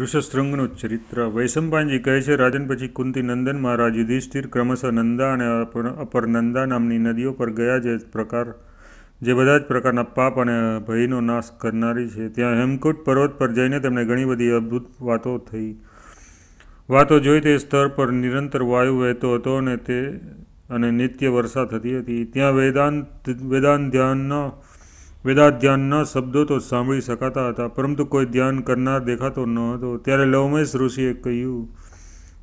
ઋષશૃંગનું ચરિત્ર. વૈશંપાયનજી કહે છે, રાજન પછી કુંતી નંદન મહારાજ યુધિષ્ઠિર ક્રમશઃ નંદા અને અપરનંદા નામની નદીઓ પર ગયા જે પ્રકાર, જે બધા જ પ્રકારના પાપ અને ભયનો નાશ કરનારી છે. ત્યાં હેમકૂટ પર્વત પર જઈને તેમણે ઘણી બધી અદ્ભુત વાતો થઈ. વાતો જોઈ તે સ્તર પર નિરંતર વાયુ વહેતો હતો અને તે, અને નિત્ય વર્ષા થતી હતી. ત્યાં વેદાંત વેદાંત ધ્યાનનો વેદાધ્યાનના શબ્દો તો સાંભળી શકાતા હતા, પરંતુ કોઈ ધ્યાન કરનાર દેખાતો ન હતો. ત્યારે લવમેશ ઋષિએ કહ્યું,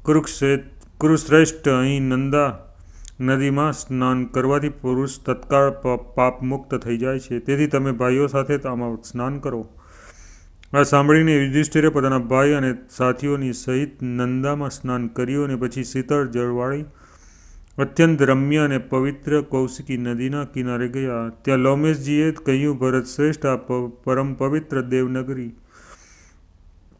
કુરુક્ષેત્ર, કુરુશ્રેષ્ઠ અહીં નંદા નદીમાં સ્નાન કરવાથી પુરુષ તત્કાળ પાપ મુક્ત થઈ જાય છે. તેથી તમે ભાઈઓ સાથે આમાં સ્નાન કરો. આ સાંભળીને યુધિષ્ઠિરે પોતાના ભાઈ અને સાથીઓની સહિત નંદામાં સ્નાન કર્યું અને પછી શીતળ જળવાળી અત્યંત રમ્ય અને પવિત્ર કૌશિકી નદીના કિનારે ગયા. ત્યાં લોમેશજીએ કહ્યું, ભરત શ્રેષ્ઠ આ પરમ પવિત્ર દેવનગરી.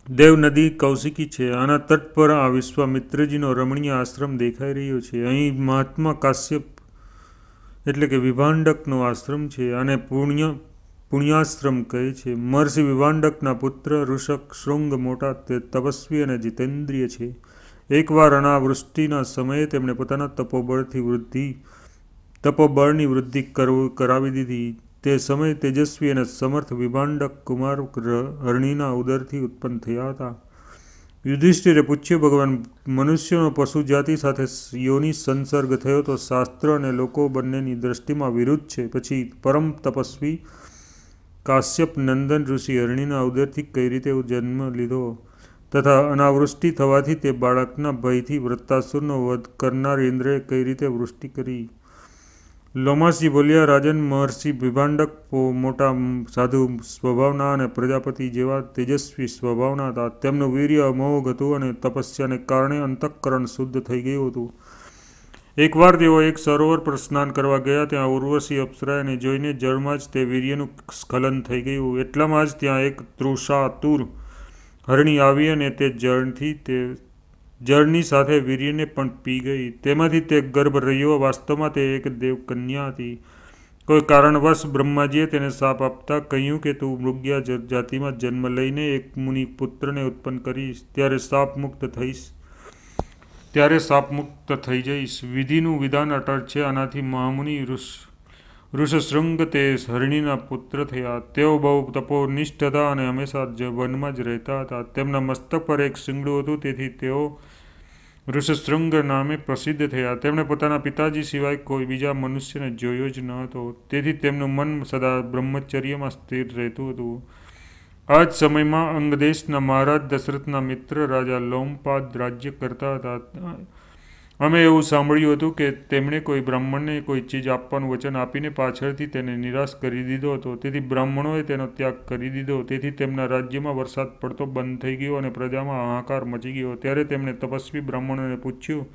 દેવ નદી કૌશિકી છે. આના તટ પર આ વિશ્વામિત્રજીનો રમણીય આશ્રમ દેખાઈ રહ્યો છે. અહીં મહાત્મા કાશ્યપ એટલે કે વિભાંડકનો આશ્રમ છે અને પુણ્ય, પુણ્યાશ્રમ કહે છે. મહર્ષિ વિભાંડકના પુત્ર ઋષક શૃંગ મોટા તે તપસ્વી અને જીતેન્દ્રિય છે. એકવાર અનાવૃષ્ટિના સમયે તેમણે પોતાના તપોબળથી વૃદ્ધિ, તપોબળની વૃદ્ધિ કરાવી દીધી. તે સમયે તેજસ્વી અને સમર્થ વિભાંડક કુમાર હરણીના ઉદરથી ઉત્પન્ન થયા હતા. યુધિષ્ઠિરે પૂછ્યું, ભગવાન, મનુષ્યનો પશુ જાતિ સાથે યોની સંસર્ગ થયો તો શાસ્ત્ર અને લોકો બંનેની દ્રષ્ટિમાં વિરુદ્ધ છે. પછી પરમ તપસ્વી કાશ્યપ નંદન ઋષિ હરણીના ઉદરથી કઈ રીતે જન્મ લીધો? તથા અનાવૃષ્ટિ થવાથી તે બાળકના ભયથી વૃત્તાસુરનો વધ કરનાર ઇન્દ્રએ કઈ રીતે વૃષ્ટિ કરી? લોમાસી બોલ્યા, રાજન, મહર્ષિ વિભાંડક મોટા સાધુ સ્વભાવના અને પ્રજાપતિ જેવા તેજસ્વી સ્વભાવના હતા. તેમનું વીર્ય અમોઘ હતું અને તપસ્યાને કારણે અંતઃકરણ શુદ્ધ થઈ ગયું હતું. એકવાર તેઓ એક સરોવર પર સ્નાન કરવા ગયા, ત્યાં ઉર્વશી અપ્સરાને જોઈને જળમાં જ તે વીર્યનું સ્ખલન થઈ ગયું. એટલામાં જ ત્યાં એક તૃષાતુર હરણી આવી અને તે જળથી તે જળની સાથે વીર્યને પણ પી ગઈ. તેમાંથી તે ગર્ભ રહ્યો. વાસ્તવમાં તે એક દેવકન્યા હતી. કોઈ કારણવશ બ્રહ્માજીએ તેને સાપ આપતા કહ્યું કે તું મૃગ્યા જાતિમાં જન્મ લઈને એક મુનિ પુત્રને ઉત્પન્ન કરીશ. ત્યારે સાપ મુક્ત થઈશ. ત્યારે સાપ મુક્ત થઈ જઈશ. વિધિનું વિધાન અટળ છે. આનાથી મહામુનિ ઋષ ઋષશૃંગ તે હરણીના પુત્ર થયા. તેઓ બહુ તપોનિષ્ઠ હતા અને હંમેશા જ વનમાં જ રહેતા હતા. તેમના મસ્તક પર એક શિંગડું હતું, તેથી તેઓ ઋષશૃંગ નામે પ્રસિદ્ધ થયા. તેમણે પોતાના પિતાજી સિવાય કોઈ બીજા મનુષ્યને જોયો જ ન હતો તેથી તેમનું મન સદા બ્રહ્મચર્યમાં સ્થિર રહેતું હતું. આ જ સમયમાં અંગદેશના મહારાજ દશરથના મિત્ર રાજા લોમપાદ રાજ્ય કરતા હતા. અમે એવું સાંભળ્યું હતું કે તેમણે કોઈ બ્રાહ્મણને કોઈ ચીજ આપવાનું વચન આપીને પાછળથી તેને નિરાશ કરી દીધો હતો. તેથી બ્રાહ્મણોએ તેનો ત્યાગ કરી દીધો. તેથી તેમના રાજ્યમાં વરસાદ પડતો બંધ થઈ ગયો અને પ્રજામાં હાહાકાર મચી ગયો. ત્યારે તેમણે તપસ્વી બ્રાહ્મણોને પૂછ્યું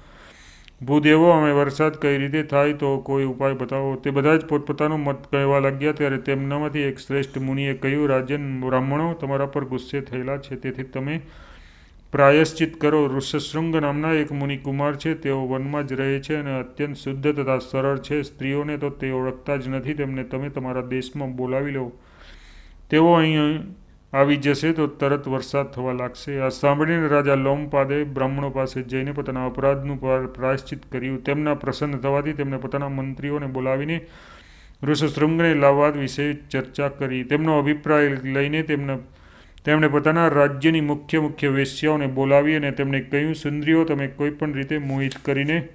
ભૂદેવો અમે વરસાદ કઈ રીતે થાય તો કોઈ ઉપાય બતાવો? તે બધા જ પોતપોતાનો મત કહેવા લાગ્યા. ત્યારે તેમનામાંથી એક શ્રેષ્ઠ મુનિએ કહ્યું, રાજન, બ્રાહ્મણો તમારા પર ગુસ્સે થયેલા છે. તેથી તમે પ્રાયશ્ચિત કરો. ઋષશૃંગ નામના એક મુનિકુમાર છે. તેઓ વનમાં જ રહે છે અને અત્યંત શુદ્ધ તથા સરળ છે. સ્ત્રીઓને તો તે ઓળખતા જ નથી. તેમને તમે તમારા દેશમાં બોલાવી લો. તેઓ અહીં આવી જશે તો તરત વરસાદ થવા લાગશે. આ સાંભળીને રાજા લોમપાદે બ્રાહ્મણો પાસે જઈને પોતાના અપરાધનું પ્રાયશ્ચિત કર્યું. તેમના પ્રસન્ન થવાથી તેમણે પોતાના મંત્રીઓને બોલાવીને ઋષશૃંગને લાવવા વિશે ચર્ચા કરી. તેમનો અભિપ્રાય લઈને તેમના તેમણે પોતાના રાજ્યની મુખ્ય મુખ્ય વેશ્યાઓને બોલાવી અને તેમણે કહ્યું, સુંદરીઓ, તમે કોઈ પણ રીતે મોહિત કરીને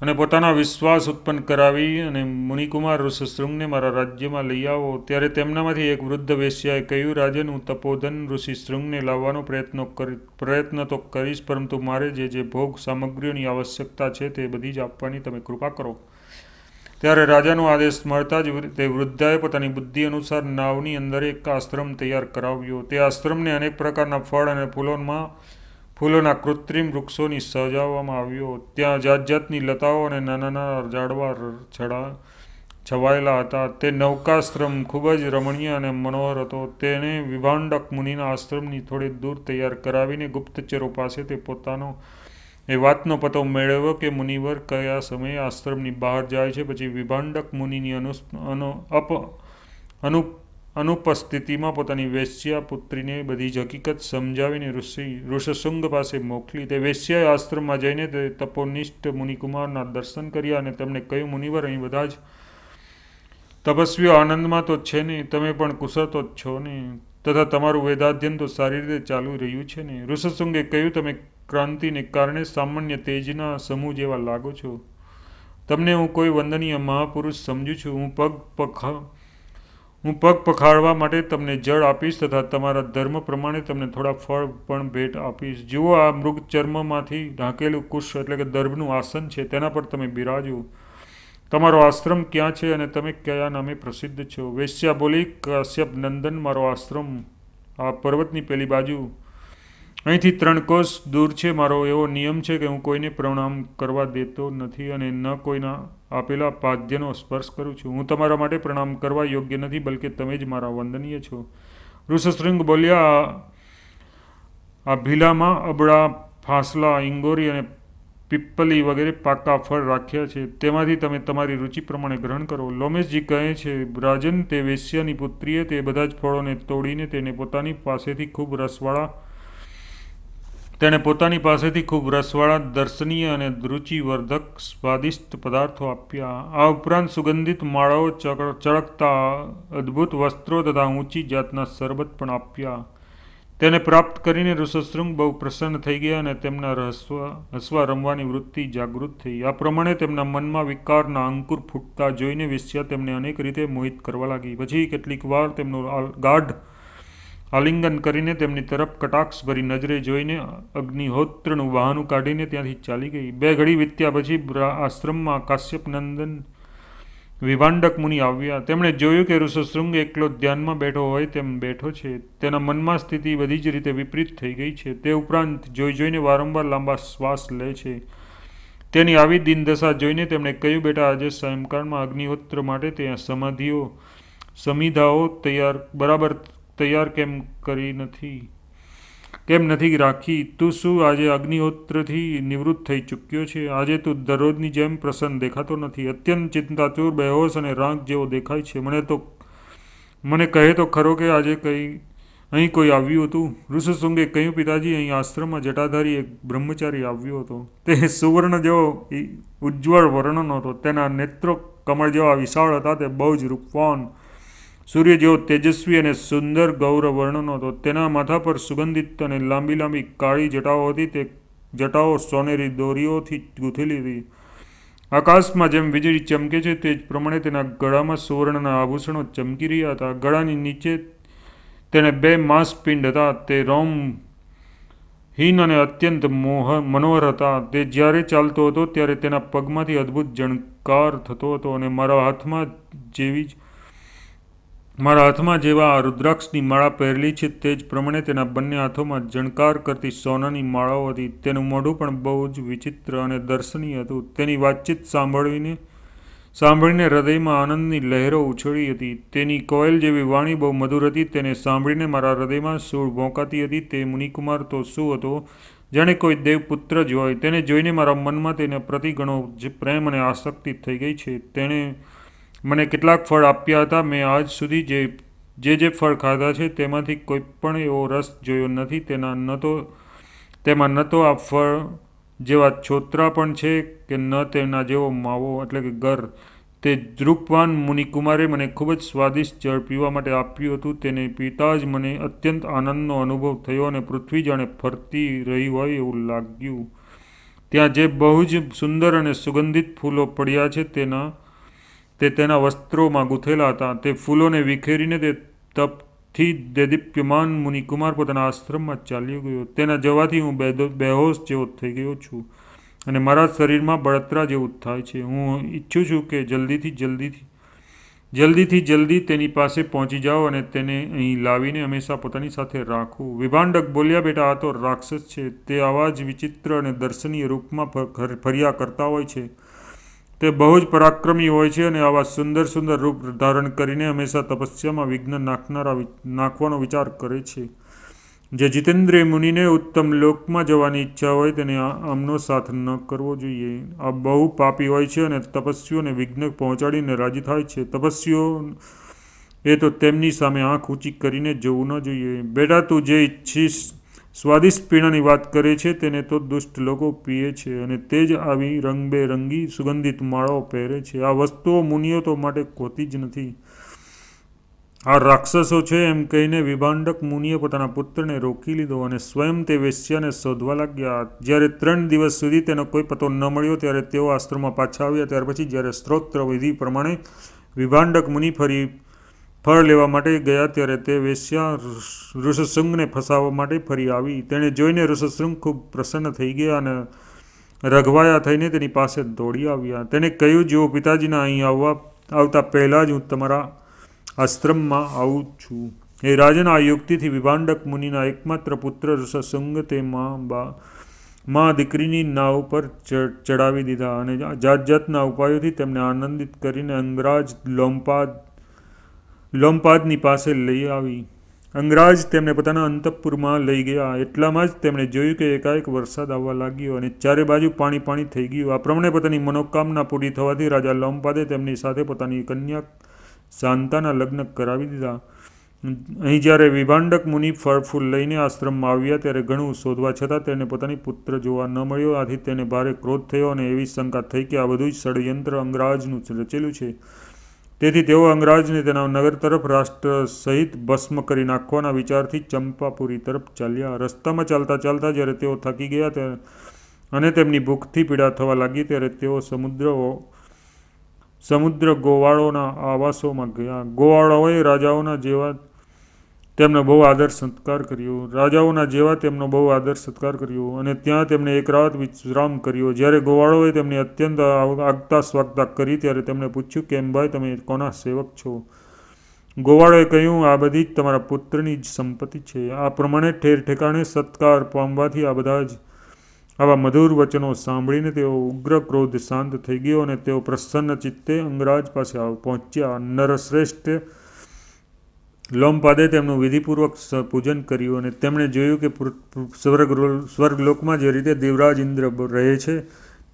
અને પોતાના વિશ્વાસ ઉત્પન્ન કરાવી અને મુનિકુમાર ઋષિશૃંગને મારા રાજ્યમાં લઈ આવો. ત્યારે તેમનામાંથી એક વૃદ્ધ વેશ્યાએ કહ્યું, રાજન, હું તપોધન ઋષિશૃંગને લાવવાનો પ્રયત્નો કરી, પ્રયત્ન તો કરીશ, પરંતુ મારે જે જે ભોગ સામગ્રીઓની આવશ્યકતા છે તે બધી જ આપવાની તમે કૃપા કરો. ત્યારે રાજાનો આદેશ મળતા જ તે વૃદ્ધાએ પોતાની બુદ્ધિ અનુસાર નાવની અંદર એક આશ્રમ તૈયાર કરાવ્યો. તે આશ્રમને અનેક પ્રકારના ફળ અને ફૂલોમાં, ફૂલોના કૃત્રિમ વૃક્ષોની સજાવવામાં આવ્યો. ત્યાં જાત જાતની લતાઓ અને નાના નાના ઝાડવા છડા છવાયેલા હતા. તે નૌકાશ્રમ ખૂબ જ રમણીય અને મનોહર હતો. તેણે વિભાંડક મુનિના આશ્રમની થોડી દૂર તૈયાર કરાવીને ગુપ્તચરો પાસે તે પોતાનો એ વાતનો પતો મેળવ્યો કે મુનિવર કયા સમયે આશ્રમની બહાર જાય છે, પછી વિભાંડક મુનિની અનુ, અપ, અનુ, અનુપસ્થિતિમાં પોતાની વેશ્યા પુત્રીને બધી જ હકીકત સમજાવીને ઋષિ, ઋષસુંગ પાસે મોકલી તે વેશ્યાએ આશ્રમમાં જઈને તે તપોનિષ્ઠ મુનિકુમારના દર્શન કર્યા અને તેમને કહ્યું, મુનિવર, અહીં બધા જ તપસ્વીઓ આનંદમાં તો છે નહીં, તમે પણ કુશળ તો છો નહીં, તથા તમારું વેદાધ્યન તો સારી રીતે ચાલુ રહ્યું છે ને ઋષસુંગે કહ્યું, તમે ક્રાંતિને કારણે સામાન્ય તેજના સમૂહ જેવા લાગો છો. તમને હું કોઈ વંદનીય મહાપુરુષ સમજું છું. હું પગ પખા, હું પગ પખાડવા માટે તમને જળ આપીશ તથા તમારા ધર્મ પ્રમાણે તમને થોડા ફળ પણ ભેટ આપીશ. જુઓ, આ મૃગ ચર્મમાંથી ઢાંકેલું કુશ એટલે કે દર્ભનું આસન છે. તેના પર તમે બિરાજો. તમારો આશ્રમ ક્યાં છે અને તમે કયા નામે પ્રસિદ્ધ છો? વેશ્યા બોલી, કશ્યપ નંદન, મારો આશ્રમ, આ પર્વતની પેલી બાજુ અહીંથી ત્રણ કોષ દૂર છે. મારો એવો નિયમ છે કે હું કોઈને પ્રણામ કરવા દેતો નથી અને ન કોઈના આપેલા પાદ્યનો સ્પર્શ કરું છું. હું તમારા માટે પ્રણામ કરવા યોગ્ય નથી, બલકે તમે જ મારા વંદનીય છો. ઋષશૃંગ બોલ્યા, આ ભીલામાં અબળા ફાંસલા, ઇંગોરી અને પીપલી વગેરે પાકા ફળ રાખ્યા છે. તેમાંથી તમે તમારી રુચિ પ્રમાણે ગ્રહણ કરો. લોમેશજી કહે છે, રાજન તે વેશ્યાની પુત્રીએ તે બધા જ ફળોને તોડીને તેને પોતાની પાસેથી ખૂબ રસવાળા તેણે પોતાની પાસેથી ખૂબ રસવાળા, દર્શનીય અને રુચિવર્ધક સ્વાદિષ્ટ પદાર્થો આપ્યા. આ ઉપરાંત સુગંધિત માળાઓ ચળકતા અદ્ભુત વસ્ત્રો તથા ઊંચી જાતના શરબત પણ આપ્યા. તેને પ્રાપ્ત કરીને ઋષશૃંગ બહુ પ્રસન્ન થઈ ગયા અને તેમના હસવા હસવા રમવાની વૃત્તિ જાગૃત થઈ. આ પ્રમાણે તેમના મનમાં વિકારના અંકુર ફૂટતા જોઈને વિશ્યા તેમને અનેક રીતે મોહિત કરવા લાગી. પછી કેટલીક વાર તેમનું ગાઢ આલિંગન કરીને તેમની તરફ કટાક્ષભરી નજરે જોઈને અગ્નિહોત્રનું વાહનું કાઢીને ત્યાંથી ચાલી ગઈ. બે ઘડી વીત્યા પછી આશ્રમમાં કાશ્યપ નંદન વિભાંડક મુનિ આવ્યા. તેમણે જોયું કે ઋષશૃંગ એકલો ધ્યાનમાં બેઠો હોય તેમ બેઠો છે. તેના મનમાં સ્થિતિ બધી જ રીતે વિપરીત થઈ ગઈ છે. તે ઉપરાંત જોઈ જોઈને વારંવાર લાંબા શ્વાસ લે છે. તેની આવી દિનદશા જોઈને તેમણે કહ્યું, બેટા, આજે સાયંકાળમાં અગ્નિહોત્ર માટે ત્યાં સમાધિઓ સમિધાઓ તૈયાર બરાબર તૈયાર કેમ કરી નથી? કેમ નથી રાખી? તું શું આજે અગ્નિહોત્રથી નિવૃત્ત થઈ ચૂક્યો છે? આજે તું દરરોજની જેમ પ્રસન્ન દેખાતો નથી. અત્યંત ચિંતાતુર બેહોશ અને રાંક જેવો દેખાય છે. મને તો મને કહે તો ખરો કે આજે કંઈ અહીં કોઈ આવ્યું હતું? ઋષુસુંગે કહ્યું, પિતાજી, અહીં આશ્રમમાં જટાધારી એક બ્રહ્મચારી આવ્યો હતો. તે સુવર્ણ જેવો ઉજ્જવળ વર્ણનો હતો તેના નેત્રો કમળ જેવા વિશાળ હતા. તે બહુ જ રૂપવાન સૂર્ય જેવો તેજસ્વી અને સુંદર ગૌરવ વર્ણનો હતો. તેના માથા પર સુગંધિત અને લાંબી લાંબી કાળી જટાઓ હતી. તે જટાઓ સોનેરી દોરીઓથી ગૂંથેલી હતી. આકાશમાં જેમ વીજળી ચમકે છે, તે જ પ્રમાણે તેના ગળામાં સુવર્ણના આભૂષણો ચમકી રહ્યા હતા. ગળાની નીચે તેને બે માંસપિંડ હતા. તે રોમ હીન અને અત્યંત મોહ, મનોહર હતા. તે જ્યારે ચાલતો હતો, ત્યારે તેના પગમાંથી અદ્ભુત જણકાર થતો હતો અને મારા હાથમાં જેવી જ મારા હાથમાં જેવા આ રુદ્રાક્ષની માળા પહેરેલી છે તે જ પ્રમાણે તેના બંને હાથોમાં જણકાર કરતી સોનાની માળાઓ હતી. તેનું મોઢું પણ બહુ જ વિચિત્ર અને દર્શનીય હતું. તેની વાતચીત સાંભળીને સાંભળીને હૃદયમાં આનંદની લહેરો ઉછળી હતી. તેની કોયલ જેવી વાણી બહુ મધુર હતી. તેને સાંભળીને મારા હૃદયમાં સૂળ ભોંકાતી હતી. તે મુનિકુમાર તો શું હતો? જાણે કોઈ દેવપુત્ર જ હોય. તેને જોઈને મારા મનમાં તેને પ્રતિ ઘણો જ પ્રેમ અને આસક્તિ થઈ ગઈ છે. તેણે મને કેટલાક ફળ આપ્યા હતા. મેં આજ સુધી જે જે જે ફળ ખાધા છે તેમાંથી કોઈ પણ એવો રસ જોયો નથી. તેના ન તો, તેમાં ન તો આ ફળ જેવા છોતરા પણ છે કે ન તેના જેવો માવો એટલે કે ગર તે દ્રુપવાન મુનિકુમારે મને ખૂબ જ સ્વાદિષ્ટ જળ પીવા માટે આપ્યું હતું. તેને પીતા જ મને અત્યંત આનંદનો અનુભવ થયો અને પૃથ્વી જાણે ફરતી રહી હોય એવું લાગ્યું. ત્યાં જે બહુ જ સુંદર અને સુગંધિત ફૂલો પડ્યા છે તેના તે તેના વસ્ત્રોમાં ગૂંથેલા હતા. તે ફૂલોને વિખેરીને તે તપથી દેદીપ્યમાન મુનિકુમાર પોતાના આશ્રમમાં ચાલ્યો ગયો. તેના જવાથી હું બેહોશ જેવો થઈ ગયો છું અને મારા શરીરમાં બળતરા જેવું થાય છે. હું ઈચ્છું છું કે જલ્દીથી જલ્દીથી જલ્દીથી, જલ્દી તેની પાસે પહોંચી જાઓ અને તેને અહીં લાવીને હંમેશા પોતાની સાથે રાખવું વિભાંડક બોલ્યા, બેટા, આ તો રાક્ષસ છે. તે આવા જ વિચિત્ર અને દર્શનીય રૂપમાં ફર્યા કરતા હોય છે. તે બહુ જ પરાક્રમી હોય છે અને આવા સુંદર સુંદર રૂપ ધારણ કરીને હંમેશા તપસ્યામાં વિઘ્ન નાખનારા નાખવાનો વિચાર કરે છે. જે જીતેન્દ્ર મુનિને ઉત્તમ લોકમાં જવાની ઈચ્છા હોય તેને આમનો સાથ ન કરવો જોઈએ. આ બહુ પાપી હોય છે અને તપસ્વીઓને વિઘ્ન પહોંચાડીને રાજી થાય છે. તપસ્વીઓ એ તો તેમની સામે આંખ ઊંચી કરીને જવું ન જોઈએ. બેટા, તું જે ઈચ્છીશ સ્વાદિષ્ટ પીણાની વાત કરે છે, તેને તો દુષ્ટ લોકો પીએ છે અને તે જ આવી રંગબેરંગી, સુગંધિત માળો પહેરે છે. આ વસ્તુઓ મુનિઓ તો માટે કોતી જ નથી. આ રાક્ષસો છે એમ કહીને વિભાંડક મુનિએ પોતાના પુત્રને રોકી લીધો અને સ્વયં તે વેશ્યાને શોધવા લાગ્યા. જ્યારે ત્રણ દિવસ સુધી તેનો કોઈ પતો ન મળ્યો, ત્યારે તેઓ આશ્રમમાં પાછા આવ્યા. ત્યાર પછી જ્યારે સ્ત્રોત્ર વિધિ પ્રમાણે વિભાંડક મુનિ ફરી ફળ લેવા માટે ગયા ત્યારે તે વેશ્યા ઋષસંઘને ફસાવવા માટે ફરી આવી. તેણે જોઈને ઋષશૃંગ ખૂબ પ્રસન્ન થઈ ગયા અને રઘવાયા થઈને તેની પાસે દોડી આવ્યા. તેણે કહ્યું, જેઓ પિતાજીના અહીં આવવા, આવતા પહેલાં જ હું તમારા આશ્રમમાં આવું છું. એ રાજાના આ યુક્તિથી વિભાંડક મુનિના એકમાત્ર પુત્ર ઋષસંઘ તે માં બા, માં દીકરીની નાવ પર ચડાવી દીધા અને જાત જાતના ઉપાયોથી તેમને આનંદિત કરીને અંગરાજ, લોમપાદ લોમપાદની પાસે લઈ આવી. અંગરાજ તેમને પોતાના અંતઃપુરમાં લઈ ગયા. એટલામાં જ તેમણે જોયું કે એકાએક વરસાદ આવવા લાગ્યો અને ચારે બાજુ પાણી પાણી થઈ ગયું. આ પ્રમાણે પોતાની મનોકામના પૂરી થવાથી રાજા લોમપાદે તેમની સાથે પોતાની કન્યા શાંતાના લગ્ન કરાવી દીધા. અહીં જ્યારે વિભાંડક મુનિ ફળ ફૂલ લઈને આશ્રમમાં આવ્યા ત્યારે ઘણું શોધવા છતાં તેને પોતાની પુત્ર જોવા ન મળ્યો. આથી તેને ભારે ક્રોધ થયો અને એવી શંકા થઈ કે આ બધું જ ષડયંત્ર અંગરાજનું રચેલું છે. તેથી તેઓ અંગરાજને તેના નગર તરફ રાષ્ટ્ર સહિત ભસ્મ કરી નાખવાના વિચારથી ચંપાપુરી તરફ ચાલ્યા. રસ્તામાં ચાલતા ચાલતા જ્યારે તેઓ થકી ગયા ત્યારે અને તેમની ભૂખથી પીડા થવા લાગી ત્યારે તેઓ સમુદ્ર સમુદ્ર ગોવાળોના આવાસોમાં ગયા. ગોવાળોએ રાજાઓના જેવા તેમનો બહુ આદર સત્કાર કર્યો. રાજાઓના જેવા તેમનો બહુ આદર સત્કાર કર્યો અને ત્યાં તેમણે એક રાત વિશ્રામ કર્યો. જ્યારે ગોવાળોએ તેમની અત્યંત આગતા સ્વાગતા કરી, ત્યારે તેમણે પૂછ્યું, કેમ ભાઈ, તમે કોના સેવક છો? ગોવાળોએ કહ્યું, આ બધી જ તમારા પુત્રની જ સંપત્તિ છે. આ પ્રમાણે ઠેર ઠેકાણે સત્કાર પામવાથી આ બધા જ આવા મધુર વચનો સાંભળીને તેઓ ઉગ્ર ક્રોધ શાંત થઈ ગયો અને તેઓ પ્રસન્ન ચિત્તે અંગરાજ પાસે પહોંચ્યા. નરશ્રેષ્ઠ લોમપાદે તેમનું વિધિપૂર્વક પૂજન કર્યું અને તેમણે જોયું કે સ્વર્ગ સ્વર્ગલોકમાં જે રીતે દેવરાજ ઇન્દ્ર રહે છે,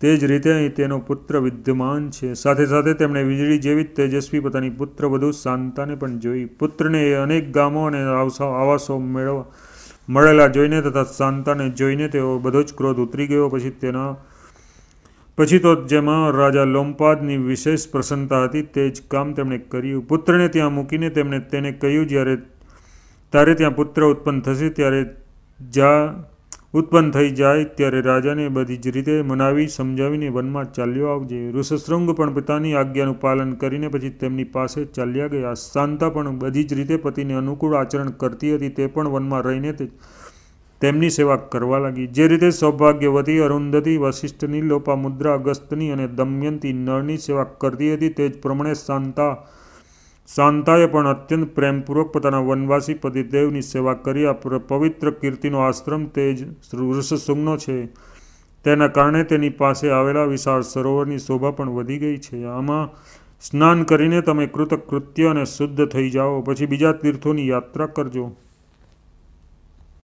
તે જ રીતે અહીં તેનો પુત્ર વિદ્યમાન છે. સાથે સાથે તેમણે વીજળી જેવી તેજસ્વી પોતાની પુત્ર વધુ શાંતાને પણ જોઈ. પુત્રને એ અનેક ગામો અને આવાસો મેળવવા મળેલા જોઈને તથા શાંતાને જોઈને તેઓ બધો જ ક્રોધ ઉતરી ગયો. પછી તેના પછી તો જેમાં રાજા લોમપાદની વિશેષ પ્રસન્નતા હતી તે જ કામ તેમણે કર્યું. પુત્રને ત્યાં મૂકીને તેમણે તેને કહ્યું, જ્યારે તારે ત્યાં પુત્ર ઉત્પન્ન થશે, ત્યારે જા, ઉત્પન્ન થઈ જાય, ત્યારે રાજાને બધી જ રીતે મનાવી, સમજાવીને વનમાં ચાલ્યો આવજે. ઋષશૃંગ પણ પિતાની આજ્ઞાનું પાલન કરીને પછી તેમની પાસે ચાલ્યા ગયા. શાંતા પણ બધી જ રીતે પતિને અનુકૂળ આચરણ કરતી હતી, તે પણ વનમાં રહીને તે તેમની સેવા કરવા લાગી. જે રીતે સૌભાગ્યવતી, અરુંધતી વશિષ્ઠની લોપામુદ્રા, અગસ્તની અને દમયંતી નળની સેવા કરતી હતી તે જ પ્રમાણે શાંતા, શાંતાએ પણ અત્યંત પ્રેમપૂર્વક પોતાના વનવાસી પતિદેવની સેવા કરી. આ પવિત્ર કીર્તિનો આશ્રમ તે જ ઋષસુંગનો છે. તેના કારણે તેની પાસે આવેલા વિશાળ સરોવરની શોભા પણ વધી ગઈ છે. આમાં સ્નાન કરીને તમે કૃતકૃત્ય અને શુદ્ધ થઈ જાઓ. પછી બીજા તીર્થોની યાત્રા કરજો.